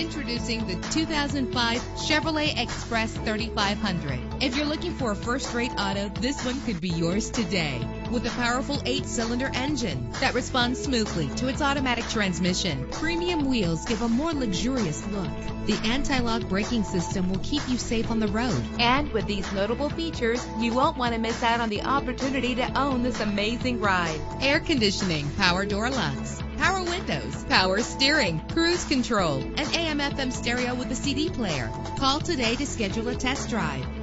Introducing the 2005 Chevrolet Express 3500. If you're looking for a first-rate auto, this one could be yours today. With a powerful eight-cylinder engine that responds smoothly to its automatic transmission, premium wheels give a more luxurious look. The anti-lock braking system will keep you safe on the road. And with these notable features, you won't want to miss out on the opportunity to own this amazing ride. Air conditioning, power door locks, power windows, power steering, cruise control, and AM FM stereo with a CD player. Call today to schedule a test drive.